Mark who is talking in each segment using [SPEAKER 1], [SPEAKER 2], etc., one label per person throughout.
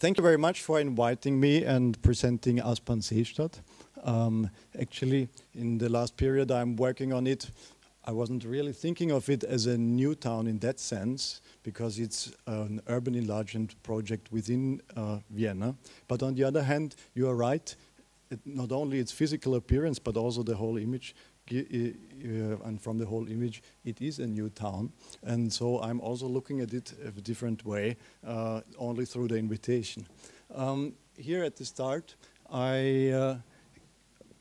[SPEAKER 1] Thank you very much for inviting me and presenting Aspern-Seestadt. Um, actually, in the last period I'm working on it, I wasn't really thinking of it as a new town in that sense, because it's an urban enlargement project within uh, Vienna. But on the other hand, you are right, it, not only its physical appearance, but also the whole image uh, and from the whole image, it is a new town. And so I'm also looking at it a different way, uh, only through the invitation. Um, here at the start, I uh,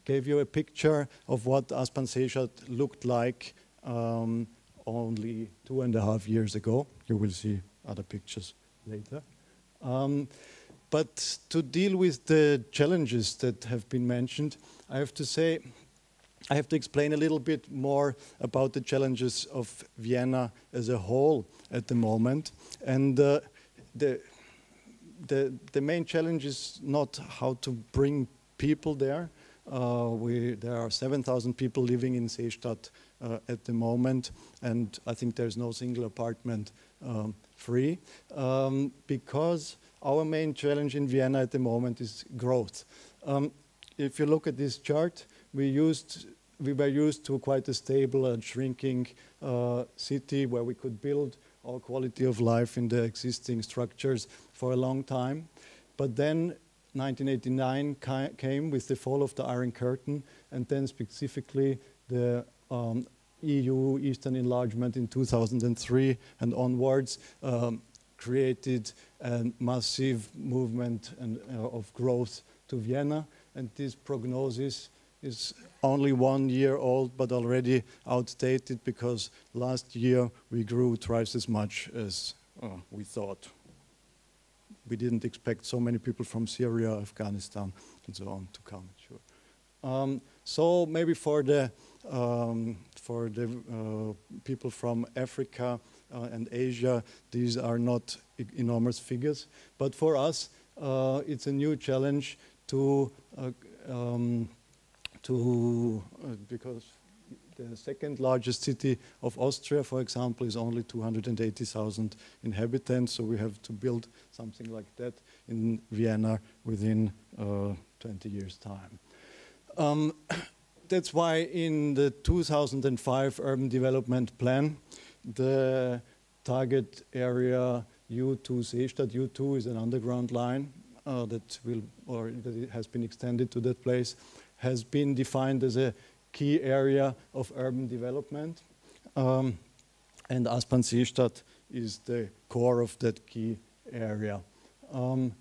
[SPEAKER 1] gave you a picture of what Aspern-Seestadt looked like um, only two and a half years ago. You will see other pictures later. Um, but to deal with the challenges that have been mentioned, I have to say I have to explain a little bit more about the challenges of Vienna as a whole at the moment. And uh, the, the, the main challenge is not how to bring people there. Uh, we, there are 7,000 people living in Seestadt uh, at the moment, and I think there's no single apartment um, free, um, because our main challenge in Vienna at the moment is growth. Um, if you look at this chart, we used we were used to quite a stable and shrinking uh, city where we could build our quality of life in the existing structures for a long time. But then 1989 came with the fall of the Iron Curtain and then specifically the um, EU Eastern enlargement in 2003 and onwards um, created a massive movement and, uh, of growth to Vienna and this prognosis is only one year old, but already outdated because last year we grew twice as much as uh, we thought. We didn't expect so many people from Syria, Afghanistan, and so on to come. Sure. Um, so maybe for the um, for the uh, people from Africa uh, and Asia, these are not enormous figures. But for us, uh, it's a new challenge to uh, um, to, uh, because the second largest city of Austria, for example, is only 280,000 inhabitants, so we have to build something like that in Vienna within uh, 20 years' time. Um, that's why in the 2005 Urban Development Plan, the target area U2 Seestadt, U2 is an underground line uh, that will, or that has been extended to that place, has been defined as a key area of urban development. Um, and Aspern-Seestadt is the core of that key area. Um,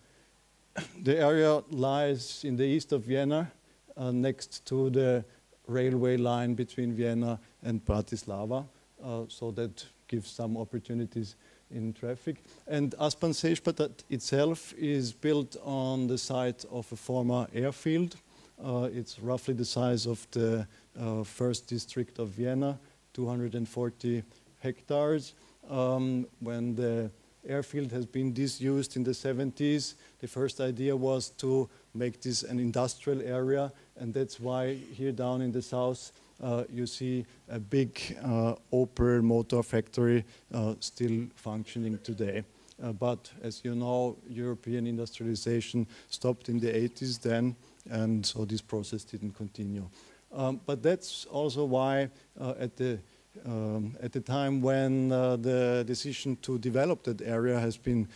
[SPEAKER 1] the area lies in the east of Vienna, next to the railway line between Vienna and Bratislava, uh, so that gives some opportunities in traffic. And Aspern-Seestadt itself is built on the site of a former airfield, uh, it's roughly the size of the uh, first district of Vienna, 240 hectares. Um, when the airfield has been disused in the 70s, the first idea was to make this an industrial area, and that's why here down in the south uh, you see a big uh, Opel motor factory uh, still functioning today. Uh, but as you know, European industrialization stopped in the 80s then, and so this process didn't continue. Um, but that's also why uh, at the um, at the time when uh, the decision to develop that area has been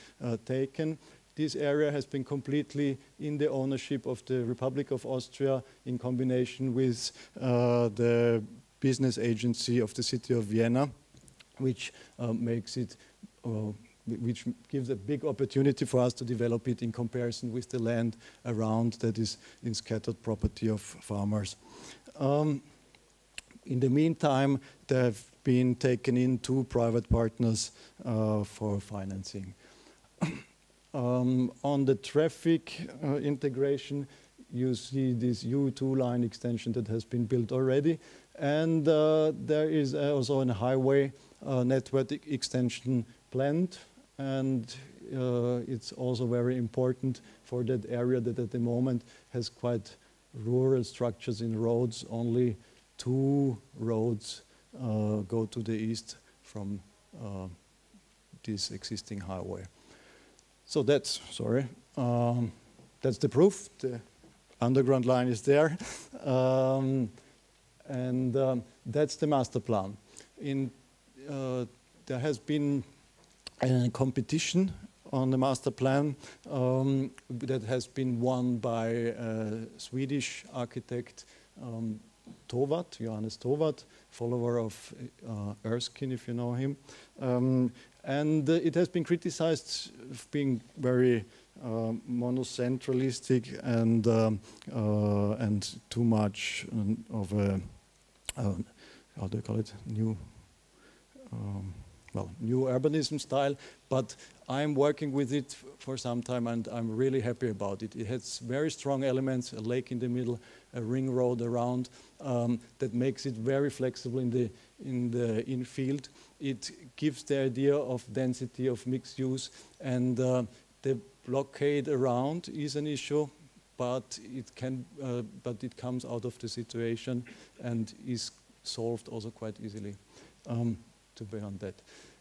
[SPEAKER 1] taken, this area has been completely in the ownership of the Republic of Austria in combination with uh, the business agency of the city of Vienna, which uh, makes it uh, which gives a big opportunity for us to develop it in comparison with the land around that is in scattered property of farmers. Um, in the meantime, there have been taken in two private partners uh, for financing. um, on the traffic uh, integration, you see this U2 line extension that has been built already. And uh, there is also a highway uh, network extension planned and uh, it's also very important for that area that at the moment has quite rural structures in roads. Only two roads uh, go to the east from uh, this existing highway. So that's, sorry, um, that's the proof. The underground line is there. um, and um, that's the master plan. In, uh, there has been a competition on the master plan um, that has been won by a Swedish architect um, Tovatt, Johannes Tovatt, follower of uh, Erskine, if you know him. Um, and uh, it has been criticized of being very uh, monocentralistic and, um, uh, and too much of a, uh, how do you call it, new um, well, new urbanism style, but I'm working with it for some time and I'm really happy about it. It has very strong elements, a lake in the middle, a ring road around, um, that makes it very flexible in the, in the infield. It gives the idea of density of mixed use and uh, the blockade around is an issue, but it, can, uh, but it comes out of the situation and is solved also quite easily. Um, to be on that.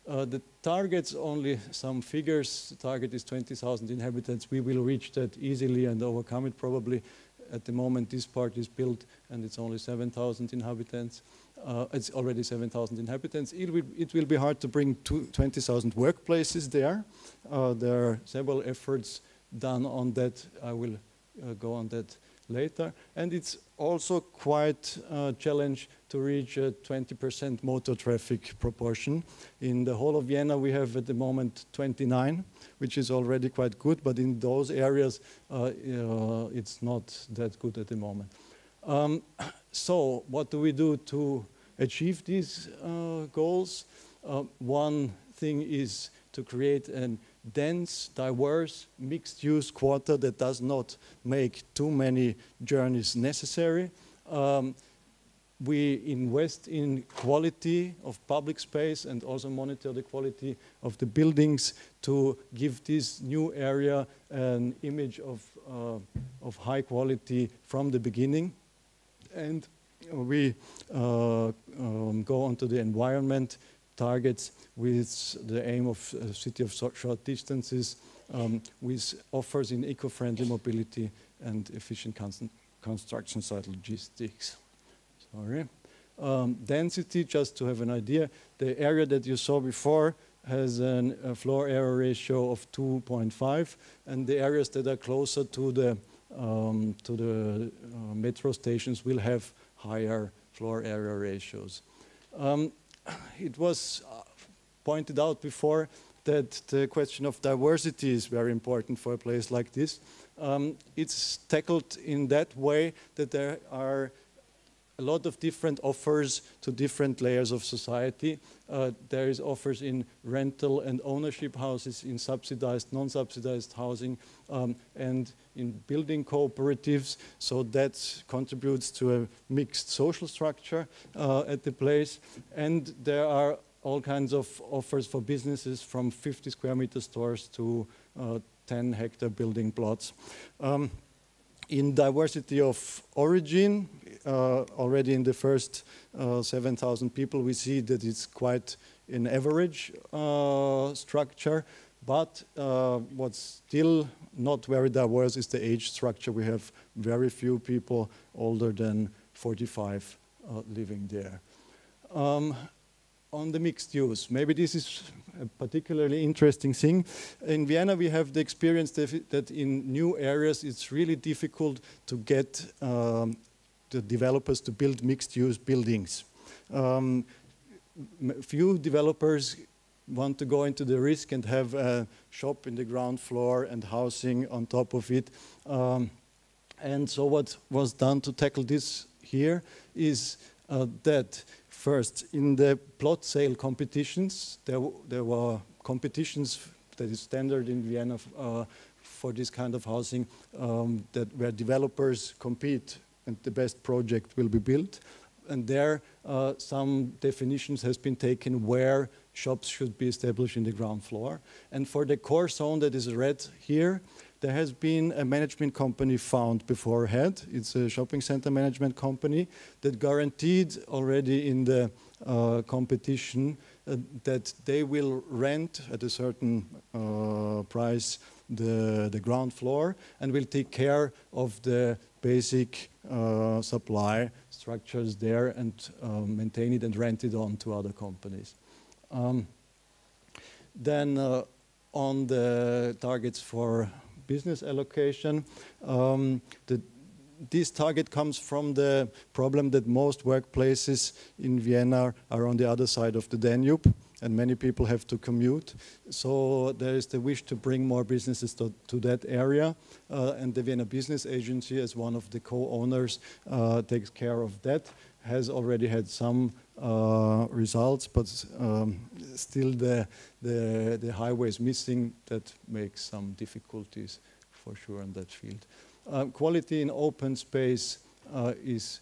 [SPEAKER 1] Uh, the target's only some figures. The target is 20,000 inhabitants. We will reach that easily and overcome it probably. At the moment, this part is built and it's only 7,000 inhabitants. Uh, it's already 7,000 inhabitants. It will, it will, be hard to bring 20,000 workplaces there. Uh, there are several efforts done on that. I will uh, go on that later. And it's also quite a challenge to reach a 20% motor traffic proportion. In the whole of Vienna, we have at the moment 29, which is already quite good, but in those areas, uh, uh, it's not that good at the moment. Um, so what do we do to achieve these uh, goals? Uh, one thing is to create a dense, diverse, mixed-use quarter that does not make too many journeys necessary. Um, we invest in quality of public space and also monitor the quality of the buildings to give this new area an image of, uh, of high quality from the beginning. And we uh, um, go on to the environment targets with the aim of a city of short distances, um, with offers in eco-friendly mobility and efficient construction site logistics. Sorry. Um, density, just to have an idea, the area that you saw before has an, a floor area ratio of 2.5, and the areas that are closer to the um, to the uh, metro stations will have higher floor area ratios. Um, it was uh, pointed out before that the question of diversity is very important for a place like this. Um, it's tackled in that way that there are a lot of different offers to different layers of society. Uh, there is offers in rental and ownership houses, in subsidized, non-subsidized housing, um, and in building cooperatives. So that contributes to a mixed social structure uh, at the place. And there are all kinds of offers for businesses from 50 square meter stores to uh, 10 hectare building plots. Um, in diversity of origin, uh, already in the first uh, 7,000 people, we see that it's quite an average uh, structure. But uh, what's still not very diverse is the age structure. We have very few people older than 45 uh, living there. Um, on the mixed use. Maybe this is a particularly interesting thing. In Vienna, we have the experience that in new areas, it's really difficult to get um, the developers to build mixed use buildings. Um, few developers want to go into the risk and have a shop in the ground floor and housing on top of it. Um, and so what was done to tackle this here is uh, that First, in the plot sale competitions, there, there were competitions that is standard in Vienna uh, for this kind of housing, um, that where developers compete and the best project will be built. And there, uh, some definitions has been taken where shops should be established in the ground floor. And for the core zone that is red here, there has been a management company found beforehand. It's a shopping center management company that guaranteed already in the uh, competition uh, that they will rent at a certain uh, price the, the ground floor and will take care of the basic uh, supply structures there and uh, maintain it and rent it on to other companies. Um, then uh, on the targets for business allocation, um, the, this target comes from the problem that most workplaces in Vienna are on the other side of the Danube and many people have to commute. So there is the wish to bring more businesses to, to that area. Uh, and the Vienna Business Agency, as one of the co-owners, uh, takes care of that, has already had some uh, results, but um, still the, the, the highway is missing. That makes some difficulties for sure in that field. Uh, quality in open space uh, is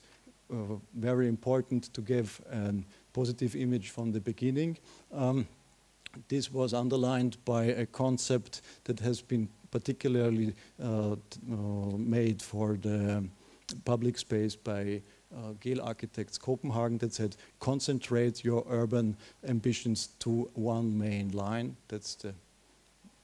[SPEAKER 1] uh, very important to give an positive image from the beginning. Um, this was underlined by a concept that has been particularly uh, uh, made for the public space by uh, Gehl Architects Copenhagen that said concentrate your urban ambitions to one main line. That's the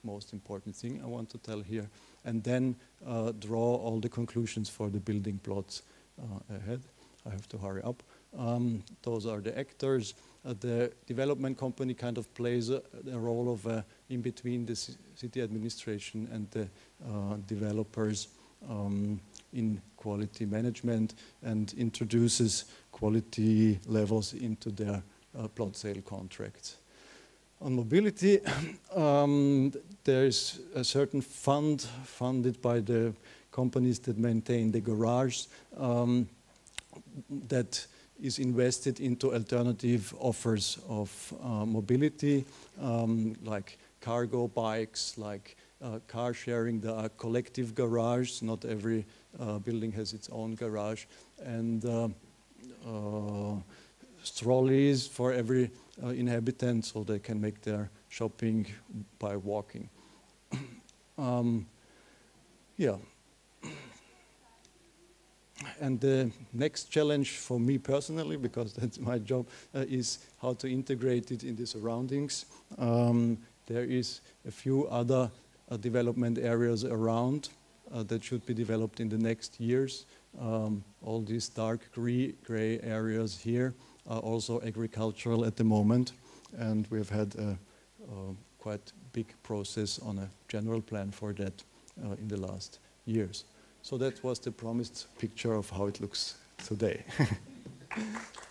[SPEAKER 1] most important thing I want to tell here. And then uh, draw all the conclusions for the building plots uh, ahead. I have to hurry up. Um, those are the actors. Uh, the development company kind of plays a, a role of uh, in between the city administration and the uh, developers um, in quality management and introduces quality levels into their uh, plot sale contracts. On mobility, um, there is a certain fund funded by the companies that maintain the garage um, that is invested into alternative offers of uh, mobility, um, like cargo bikes, like uh, car sharing. Are collective garages. Not every uh, building has its own garage. And uh, uh, trolleys for every uh, inhabitant so they can make their shopping by walking. um, yeah. And the next challenge for me personally, because that's my job, uh, is how to integrate it in the surroundings. Um, there is a few other uh, development areas around uh, that should be developed in the next years. Um, all these dark gray, gray areas here are also agricultural at the moment, and we've had a, a quite big process on a general plan for that uh, in the last years. So that was the promised picture of how it looks today.